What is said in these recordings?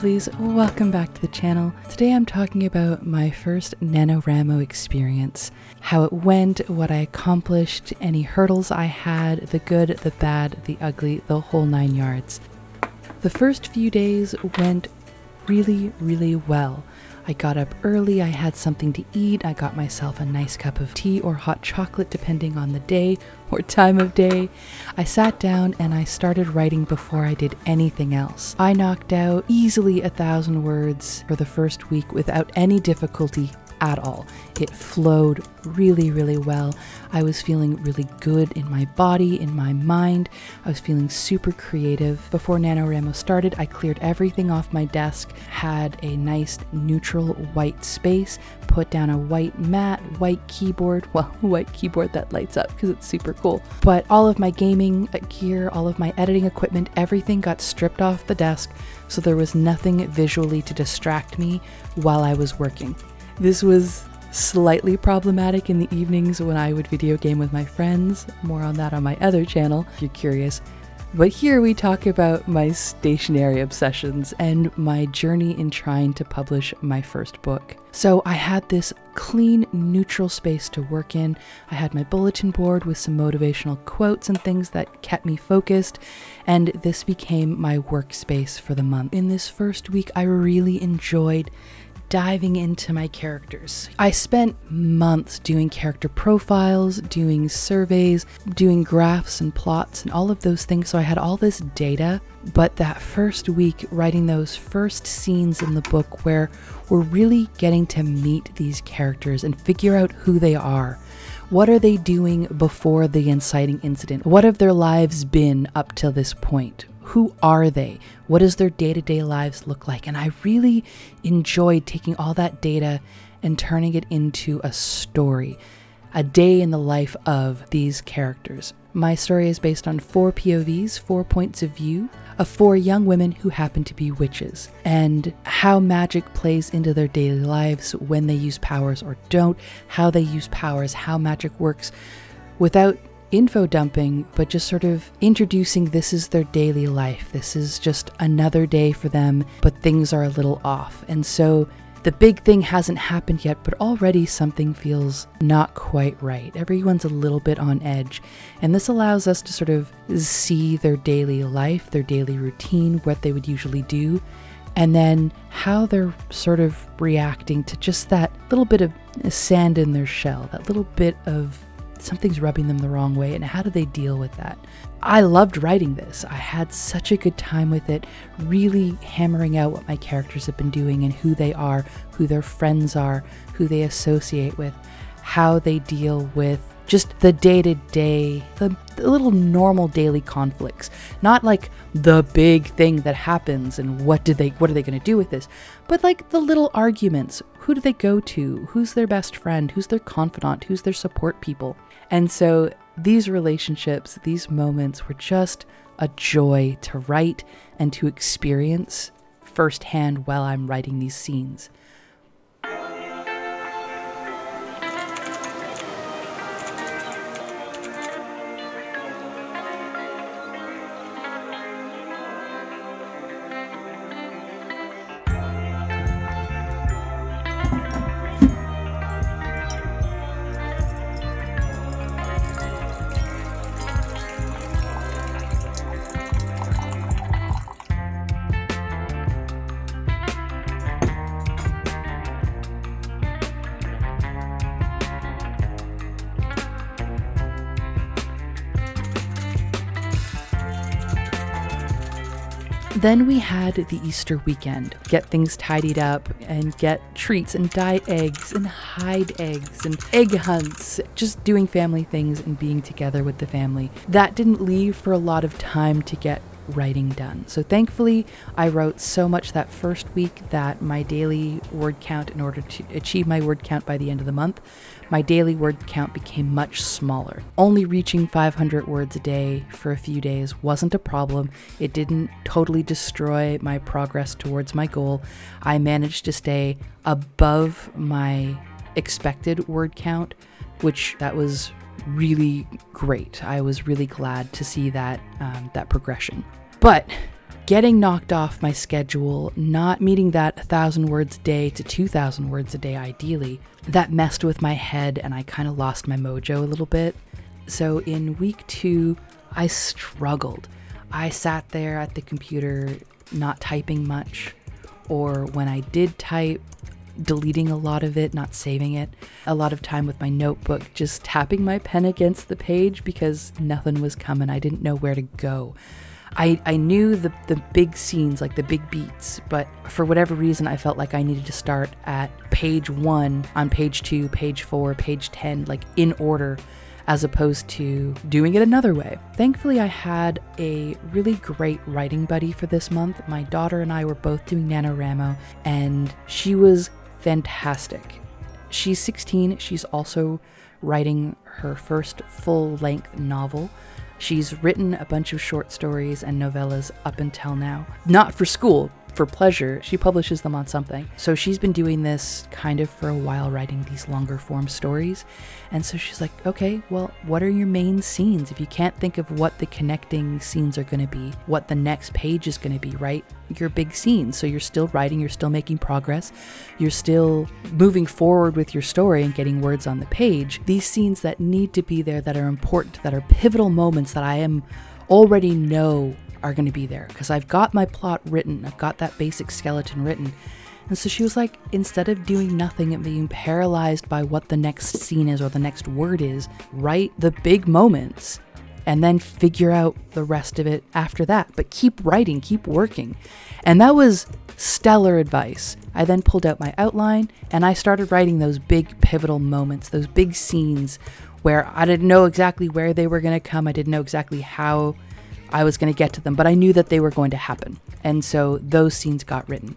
Lovelies, welcome back to the channel. Today I'm talking about my first NaNoWriMo experience, how it went, what I accomplished, any hurdles I had, the good, the bad, the ugly, the whole nine yards. The first few days went really, really well. I got up early, I had something to eat, I got myself a nice cup of tea or hot chocolate depending on the day or time of day. I sat down and I started writing before I did anything else. I knocked out easily a thousand words for the first week without any difficulty at all. It flowed really, really well. I was feeling really good in my body, in my mind. I was feeling super creative. Before NaNoWriMo started, I cleared everything off my desk, had a nice neutral white space, put down a white mat, white keyboard, well, white keyboard that lights up because it's super cool. But all of my gaming gear, all of my editing equipment, everything got stripped off the desk so there was nothing visually to distract me while I was working. This was slightly problematic in the evenings when I would video game with my friends. More on that on my other channel if you're curious. But here we talk about my stationery obsessions and my journey in trying to publish my first book. So I had this clean, neutral space to work in. I had my bulletin board with some motivational quotes and things that kept me focused, and this became my workspace for the month. In this first week, I really enjoyed diving into my characters. I spent months doing character profiles, doing surveys, doing graphs and plots and all of those things. So I had all this data. But that first week, writing those first scenes in the book where we're really getting to meet these characters and figure out who they are. What are they doing before the inciting incident? What have their lives been up till this point? Who are they? What does their day to day lives look like? And I really enjoyed taking all that data and turning it into a story, a day in the life of these characters. My story is based on four POVs, four points of view of four young women who happen to be witches, and how magic plays into their daily lives when they use powers or don't, how they use powers, how magic works without info dumping, but just sort of introducing this is their daily life. This is just another day for them, but things are a little off. And so the big thing hasn't happened yet, but already something feels not quite right. Everyone's a little bit on edge. And this allows us to sort of see their daily life, their daily routine, what they would usually do, and then how they're sort of reacting to just that little bit of sand in their shell, that little bit of something's rubbing them the wrong way and how do they deal with that i loved writing this i had such a good time with it really hammering out what my characters have been doing and who they are who their friends are who they associate with how they deal with just the day to day, the little normal daily conflicts. Not like the big thing that happens and what did they what are they going to do with this, but like the little arguments. Who do they go to? Who's their best friend? Who's their confidant? Who's their support people? And so these relationships, these moments were just a joy to write and to experience firsthand while I'm writing these scenes. Then we had the Easter weekend. Get things tidied up and get treats and dye eggs and hide eggs and egg hunts. Just doing family things and being together with the family. That didn't leave for a lot of time to get writing done. So thankfully, I wrote so much that first week that my daily word count, in order to achieve my word count by the end of the month, my daily word count became much smaller. Only reaching 500 words a day for a few days wasn't a problem. It didn't totally destroy my progress towards my goal. I managed to stay above my expected word count, which that was really great. I was really glad to see that um, that progression. But getting knocked off my schedule, not meeting that 1,000 words a day to 2,000 words a day ideally, that messed with my head and I kind of lost my mojo a little bit. So in week two, I struggled. I sat there at the computer not typing much, or when I did type, deleting a lot of it, not saving it. A lot of time with my notebook, just tapping my pen against the page because nothing was coming. I didn't know where to go. I, I knew the, the big scenes, like the big beats, but for whatever reason, I felt like I needed to start at page one, on page two, page four, page 10, like in order, as opposed to doing it another way. Thankfully, I had a really great writing buddy for this month. My daughter and I were both doing NaNoWriMo, and she was fantastic. She's 16, she's also writing her first full length novel. She's written a bunch of short stories and novellas up until now. Not for school, for pleasure. She publishes them on something. So she's been doing this kind of for a while, writing these longer form stories. And so she's like, okay, well, what are your main scenes? If you can't think of what the connecting scenes are going to be, what the next page is going to be, right? Your big scenes. So you're still writing, you're still making progress, you're still moving forward with your story and getting words on the page. These scenes that need to be there, that are important, that are pivotal moments that I am already know are going to be there because I've got my plot written, I've got that basic skeleton written. And so she was like, instead of doing nothing and being paralyzed by what the next scene is or the next word is, write the big moments and then figure out the rest of it after that. But keep writing, keep working. And that was stellar advice. I then pulled out my outline and I started writing those big pivotal moments, those big scenes where I didn't know exactly where they were going to come. I didn't know exactly how I was going to get to them, but I knew that they were going to happen. And so those scenes got written.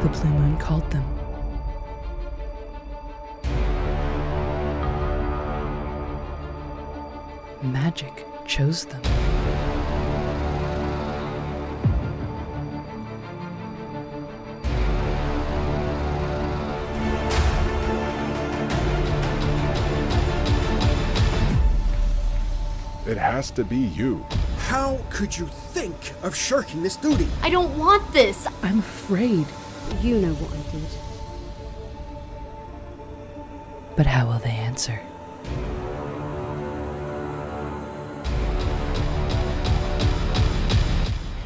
The blue moon called them. Magic chose them. It has to be you. How could you think of shirking this duty? I don't want this. I'm afraid. You know what I did. But how will they answer?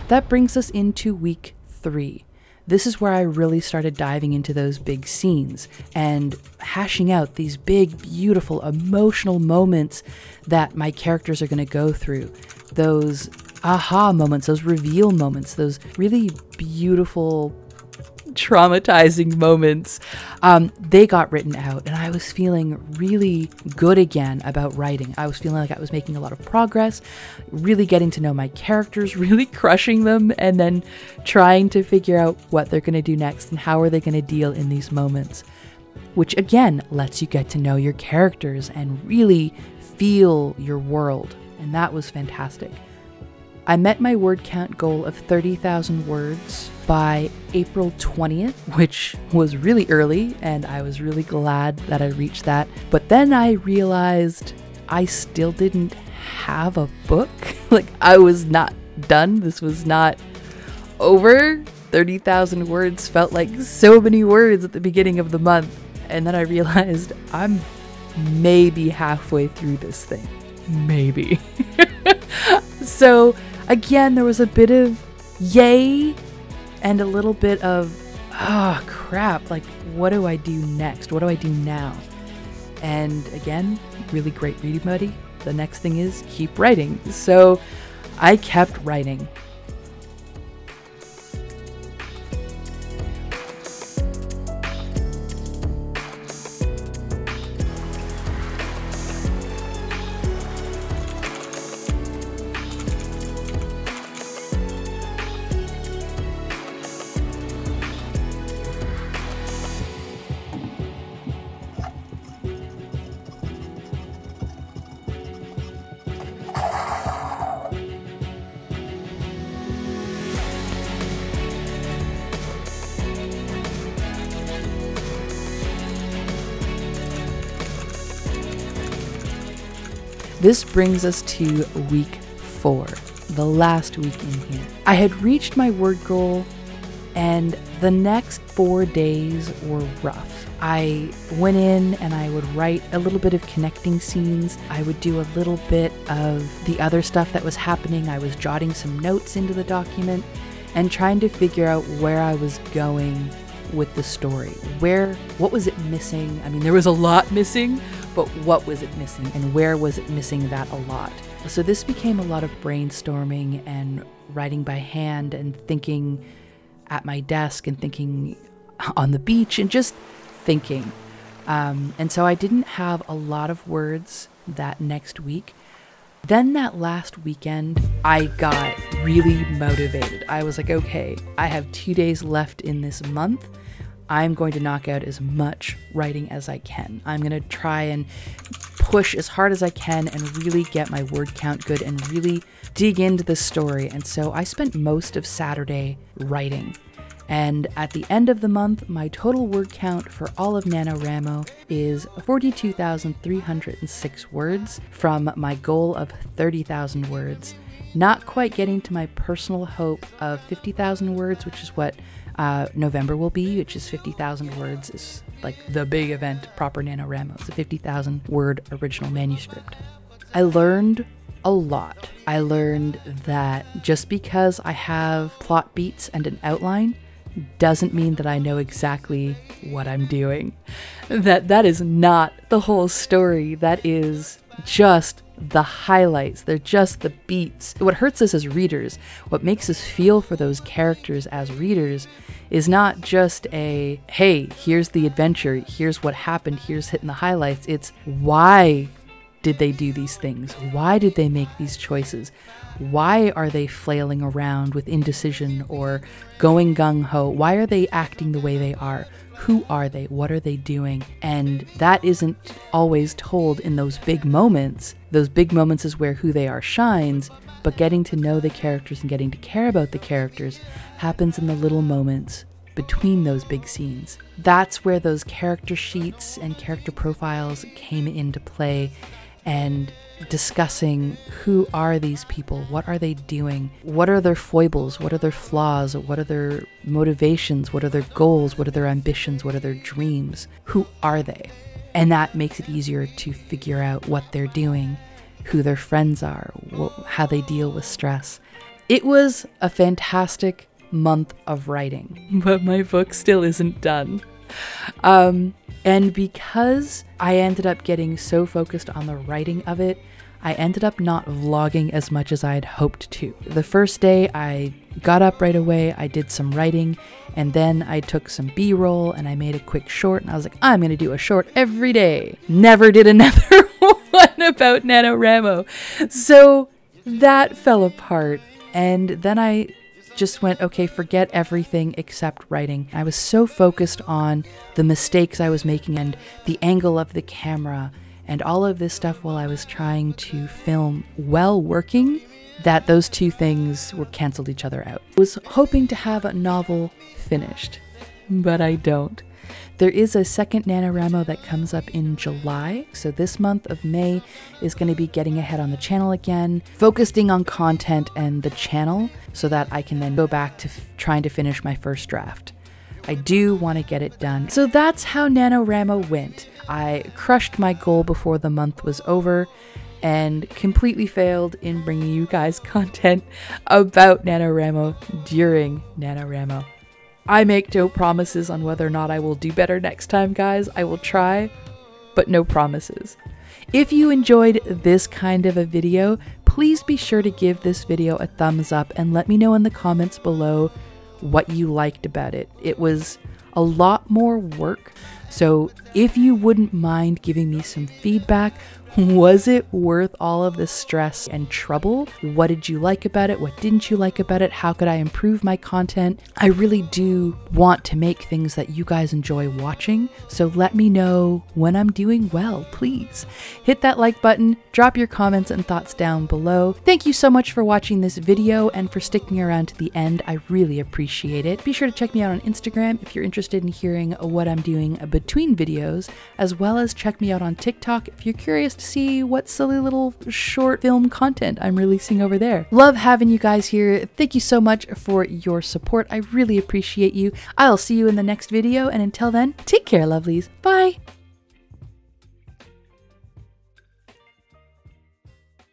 That brings us into week three. This is where I really started diving into those big scenes and hashing out these big, beautiful, emotional moments that my characters are going to go through. Those aha moments, those reveal moments, those really beautiful traumatizing moments, um, they got written out. And I was feeling really good again about writing. I was feeling like I was making a lot of progress, really getting to know my characters, really crushing them, and then trying to figure out what they're going to do next and how are they going to deal in these moments. Which again lets you get to know your characters and really feel your world. And that was fantastic. I met my word count goal of 30,000 words by April 20th, which was really early, and I was really glad that I reached that. But then I realized I still didn't have a book. like, I was not done. This was not over. 30,000 words felt like so many words at the beginning of the month. And then I realized I'm maybe halfway through this thing. Maybe. so, again, there was a bit of yay and a little bit of, ah, oh, crap. Like, what do I do next? What do I do now? And again, really great reading buddy. The next thing is keep writing. So I kept writing. This brings us to week four, the last week in here. I had reached my word goal, and the next four days were rough. I went in and I would write a little bit of connecting scenes. I would do a little bit of the other stuff that was happening. I was jotting some notes into the document and trying to figure out where I was going with the story. Where, what was it missing? I mean, there was a lot missing, but what was it missing and where was it missing that a lot? So this became a lot of brainstorming and writing by hand and thinking at my desk and thinking on the beach and just thinking. Um, and so I didn't have a lot of words that next week. Then that last weekend, I got really motivated. I was like, okay, I have two days left in this month. I'm going to knock out as much writing as I can. I'm going to try and push as hard as I can and really get my word count good and really dig into the story. And so I spent most of Saturday writing. And at the end of the month, my total word count for all of NaNoWriMo is 42,306 words from my goal of 30,000 words. Not quite getting to my personal hope of 50,000 words, which is what uh, November will be, which is 50,000 words, is like the big event, proper NaNoWriMo. It's a 50,000 word original manuscript. I learned a lot. I learned that just because I have plot beats and an outline, doesn't mean that I know exactly what I'm doing. That that is not the whole story. That is just the highlights. They're just the beats. What hurts us as readers, what makes us feel for those characters as readers is not just a hey, here's the adventure, here's what happened, here's hitting the highlights. It's why did they do these things? Why did they make these choices? Why are they flailing around with indecision or going gung ho? Why are they acting the way they are? Who are they? What are they doing? And that isn't always told in those big moments. Those big moments is where who they are shines, but getting to know the characters and getting to care about the characters happens in the little moments between those big scenes. That's where those character sheets and character profiles came into play and discussing who are these people what are they doing what are their foibles what are their flaws what are their motivations what are their goals what are their ambitions what are their dreams who are they? And that makes it easier to figure out what they're doing who their friends are how they deal with stress. It was a fantastic month of writing. But my book still isn't done. Um, and because I ended up getting so focused on the writing of it, I ended up not vlogging as much as I had hoped to. The first day, I got up right away, I did some writing, and then I took some B roll and I made a quick short. And I was like, I'm gonna do a short every day. Never did another one about NaNoWriMo. So that fell apart. And then I just went, okay, forget everything except writing. I was so focused on the mistakes I was making and the angle of the camera and all of this stuff while I was trying to film well working that those two things were canceled each other out. I was hoping to have a novel finished, but I don't. There is a second NaNoWriMo that comes up in July, so this month of May is going to be getting ahead on the channel again, focusing on content and the channel so that I can then go back to trying to finish my first draft. I do want to get it done. So that's how NaNoWriMo went. I crushed my goal before the month was over and completely failed in bringing you guys content about NaNoWriMo during NaNoWriMo. I make no promises on whether or not I will do better next time, guys. I will try, but no promises. If you enjoyed this kind of a video, please be sure to give this video a thumbs up and let me know in the comments below what you liked about it. It was a lot more work, so if you wouldn't mind giving me some feedback, was it worth all of the stress and trouble? What did you like about it? What didn't you like about it? How could I improve my content? I really do want to make things that you guys enjoy watching, so let me know when I'm doing well, please. Hit that like button, drop your comments and thoughts down below. Thank you so much for watching this video and for sticking around to the end. I really appreciate it. Be sure to check me out on Instagram if you're interested in hearing what I'm doing between videos, as well as check me out on TikTok if you're curious to see what silly little short film content I'm releasing over there. Love having you guys here. Thank you so much for your support. I really appreciate you. I'll see you in the next video, and until then, take care, lovelies. Bye.